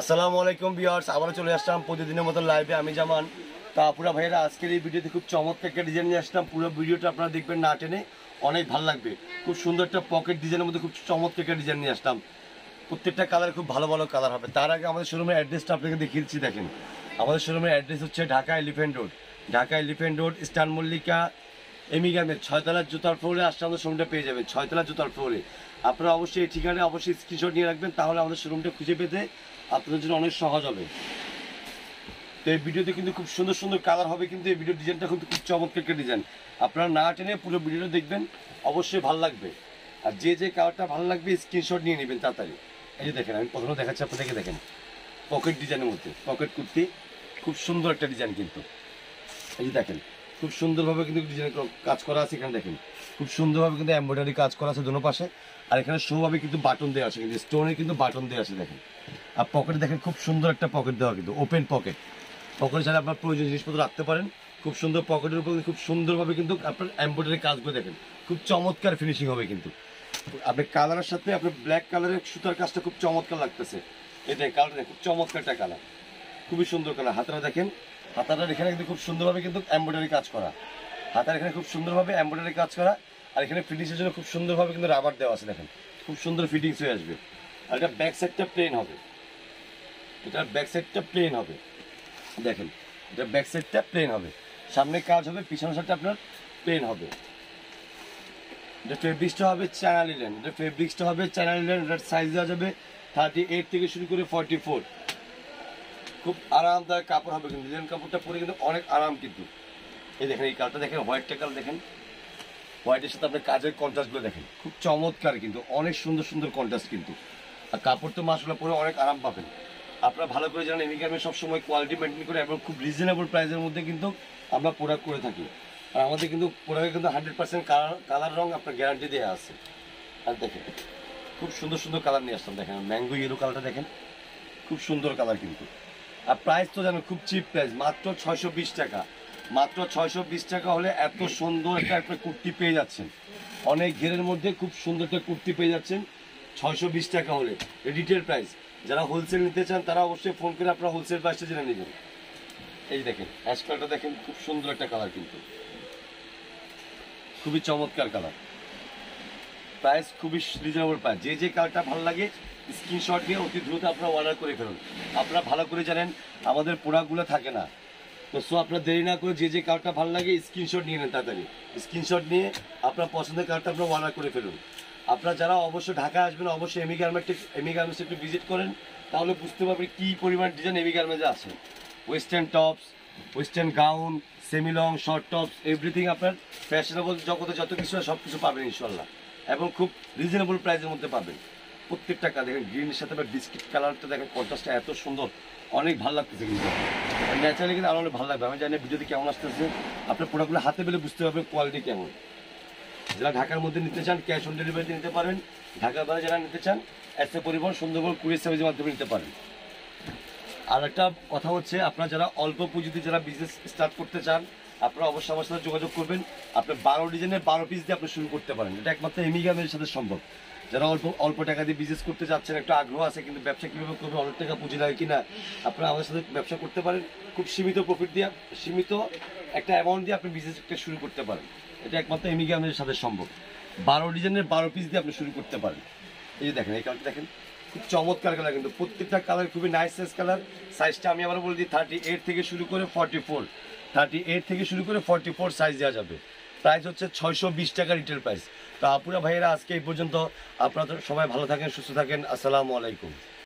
আসসালামু আলাইকুম বিয়ার্স আবারও চলে আসলাম প্রতিদিনের মতো লাইভে আমি জামান। তা পুরা ভাইয়েরা, আজকের এই ভিডিওতে খুব চমৎকার একটা ডিজাইন নিয়ে আসলাম। পুরো ভিডিওটা আপনারা দেখবেন না টেনে, অনেক ভালো লাগবে। খুব সুন্দর একটা পকেট ডিজাইনের মধ্যে খুব চমৎকার একটা ডিজাইন নিয়ে আসলাম। প্রত্যেকটা কালার খুব ভালো ভালো কালার হবে। তার আগে আমাদের শোরুমের অ্যাড্রেসটা আপনাকে দেখিয়ে দিচ্ছি, দেখেন। আমাদের শোরুমের অ্যাড্রেস হচ্ছে Dhaka elephant road. Dhaka elephant road eastern Mallika এমিগ্রামের ছয়তলার জুতার ফ্লোরে আসলে আমাদের শোরুমটা পেয়ে যাবেন ছয়তলার জুতার ফ্লোরে আপনারা অবশ্যই এই ঠিকানায় অবশ্যই স্ক্রিনশট নিয়ে রাখবেন, তাহলে আমাদের শোরুমটা খুঁজে পেতে আপনাদের জন্য অনেক সহজ হবে। তো এই ভিডিওতে কিন্তু খুব সুন্দর সুন্দর কালার হবে, কিন্তু এই ভিডিও ডিজাইনটা কিন্তু খুব চমৎকার একটা ডিজাইন আপনারা না টেনে পুরো ভিডিওটা দেখবেন, অবশ্যই ভালো লাগবে। আর যে যে কালারটা ভালো লাগবে স্ক্রিনশট নিয়ে নেবেন তাড়াতাড়ি। এই যে দেখেন, আমি প্রথমে দেখাচ্ছি আপনাদেরকে, দেখেন। পকেট ডিজাইনের মধ্যে পকেট কুর্তি, খুব সুন্দর একটা ডিজাইন কিন্তু। এই যে দেখেন খুব সুন্দরভাবে কিন্তু ডিজাইন কাজ করা আছে এখানে দেখেন। খুব সুন্দরভাবে কিন্তু এম্ব্রয়ডারি কাজ করা আছে দোনো পাশে। আর এখানে শোভাবে কিন্তু বাটন দেওয়া আছে, কিন্তু স্টোনে কিন্তু বাটন দেওয়া আছে দেখেন। আর পকেটে দেখেন খুব সুন্দর একটা পকেট দেওয়া কিন্তু ওপেন পকেট পকেটে ছাড়া আপনার প্রয়োজন জিনিসপত্র রাখতে পারেন। খুব সুন্দর পকেটের উপর খুব সুন্দরভাবে কিন্তু আপনার এমব্রয়ডারি কাজগুলো দেখেন। খুব চমৎকার ফিনিশিং হবে কিন্তু। আপনি কালারের সাথে আপনার ব্ল্যাক কালারের সুতার কাজটা খুব চমৎকার লাগতেছে। এটাই কালারটা খুব চমৎকার একটা কালার খুবই সুন্দর কালার হাতাটা দেখেন হাতাটার এখানে কিন্তু খুব সুন্দরভাবে কিন্তু এমব্রয়ডারি কাজ করা। হাতার এখানে খুব সুন্দরভাবে এমব্রয়ডারি কাজ করা। আর এখানে ফিটিংসের জন্য খুব সুন্দরভাবে কিন্তু রাবার দেওয়া আছে দেখেন। খুব সুন্দর ফিটিংস হয়ে আসবে। আর এটা ব্যাক সাইডটা প্লেন হবে। এটার ব্যাক সাইডটা প্লেন হবে। দেখেন, এটা ব্যাক সাইডটা প্লেন হবে। সামনে কাজ হবে, পিছনের সাইডটা আপনার প্লেন হবে। এটা ফেব্রিক্সটা হবে চ্যানেল ইলেন এটা ফেব্রিক্সটা হবে চ্যানেল ইলেন এটার সাইজ দেওয়া যাবে থার্টি এইট থেকে শুরু করে ফর্টি ফোর খুব আরামদায়ক কাপড় হবে কিন্তু। লিলেন কাপড়টা পরে কিন্তু অনেক আরাম কিন্তু। এই দেখেন, এই কালারটা দেখেন হোয়াইটটা কালার দেখেন। হোয়াইটের সাথে আপনার কাজের কন্ট্রাস্টগুলো দেখেন। খুব চমৎকার কিন্তু, অনেক সুন্দর সুন্দর কন্ট্রাস্ট কিন্তু। আর কাপড় তো মাসগুলো পরে অনেক আরাম পাবেন। আপনারা ভালো করে জানেন এমিগ্রামে সবসময় কোয়ালিটি মেনটেন করে এবং খুব রিজনেবল প্রাইসের মধ্যে কিন্তু আমরা প্রোডাক্ট করে থাকি। আর আমাদের কিন্তু প্রোডাক্টে কিন্তু হান্ড্রেড পার্সেন্ট কালার কালার রং আপনার গ্যারান্টি দেওয়া আছে। আর দেখেন, খুব সুন্দর সুন্দর কালার নিয়ে আসতাম দেখেন ম্যাঙ্গো ইয়েলো কালারটা দেখেন। খুব সুন্দর কালার কিন্তু। আর প্রাইস তো জানো খুব চিপ প্রাইস মাত্র ছয়শো বিশ টাকা। মাত্র ছয়শো বিশ টাকা হলে এত সুন্দর একটা একটা কুর্তি পেয়ে যাচ্ছেন। অনেক ঘেরের মধ্যে খুব সুন্দর একটা কুর্তি পেয়ে যাচ্ছেন, ছয়শো বিশ টাকা হলে। রিটেল প্রাইস যারা হোলসেল নিতে চান তারা অবশ্যই ফোন করে আপনারা হোলসেল প্রাইসটা জেনে নেবেন। এই দেখেন অ্যাশ কালারটা দেখেন, খুব সুন্দর একটা কালার কিন্তু। খুবই চমৎকার কালার প্রাইস খুবই রিজনেবল প্রাইস যে যে কালারটা ভালো লাগে স্ক্রিনশট নিয়ে অতি দ্রুত আপনারা অর্ডার করে ফেলুন। আপনারা ভালো করে জানেন, আমাদের প্রোডাক্টগুলো থাকে না। তো সো আপনার দেরি না করে যে যে কালারটা ভালো লাগে স্ক্রিনশট নিয়ে নেন তাড়াতাড়ি। স্ক্রিনশট নিয়ে আপনার পছন্দের কালারটা আপনারা অর্ডার করে ফেলুন। আপনারা যারা অবশ্যই ঢাকায় আসবেন, অবশ্যই এমি গার্মেন্ট এমি গার্মেন্টস একটু ভিজিট করেন। তাহলে বুঝতে পারবেন কী পরিমাণ ডিজাইন এমি গার্মেন্টে আছে। Western tops western gown semi long short tops everything আপনার ফ্যাশনেবল জগতে যত কিছু সব কিছু পাবেন ইনশাল্লাহ এবং খুব রিজনেবল প্রাইসের মধ্যে পাবেন প্রত্যেকটা কালার দেখেন গ্রিনের সাথে আপনার বিস্কিট কালারটা দেখেন কন্ট্রাস্টটা এত সুন্দর। অনেক ভালো লাগতেছে কিন্তু। ন্যাচারালি কিন্তু আরও অনেক ভালো লাগবে। আমি জানি ভিডিওতে কেমন আসতেছে। আপনার প্রোডাক্টগুলো হাতে পেলে বুঝতে পারবেন কোয়ালিটি কেমন। যারা ঢাকার মধ্যে নিতে চান ক্যাশ অন ডেলিভারিতে নিতে পারেন। ঢাকার বাইরে যারা নিতে চান, এসে পরিবহন সুন্দরবন কুরিয়ার সার্ভিসের মাধ্যমে নিতে পারেন। আর একটা কথা হচ্ছে, আপনারা যারা অল্প পুঁজিতে যারা বিজনেস স্টার্ট করতে চান আপনারা অবশ্যই আমার সাথে যোগাযোগ করবেন। আপনি বারো ডিজাইনের বারো পিস দিয়ে আপনি শুরু করতে পারেন। এটা একমাত্র এমিগামের সাথে সম্ভব। যারা অল্প অল্প টাকা দিয়ে বিজনেস করতে চাচ্ছেন, একটা আগ্রহ আছে, কিন্তু ব্যবসা কীভাবে করবে, অনেক টাকা পুঁজি লাগে কিনা, আপনারা আমাদের সাথে ব্যবসা করতে পারেন। খুব সীমিত প্রফিট দিয়ে, সীমিত একটা অ্যামাউন্ট দিয়ে আপনি বিজনেস একটা শুরু করতে পারেন। এটা একমাত্র এমিগামের সাথে সম্ভব। বারো ডিজাইনের বারো পিস দিয়ে আপনি শুরু করতে পারেন। এই যে দেখেন, এই কালারটা দেখেন। খুব চমৎকার কালার কিন্তু। প্রত্যেকটা কালার খুবই নাইস সাইজ কালার সাইজটা আমি আবার বলে দিই থার্টি এইট থেকে শুরু করে ফর্টি ফোর থার্টি এইট থেকে শুরু করে ফর্টি ফোর সাইজ দেওয়া যাবে। প্রাইস হচ্ছে ছয়শো বিশ টাকা রিটেল প্রাইস তো আপুরা ভাইয়েরা, আজকে এই পর্যন্ত আপনারা সবাই ভালো থাকেন, সুস্থ থাকেন। আসসালামু আলাইকুম।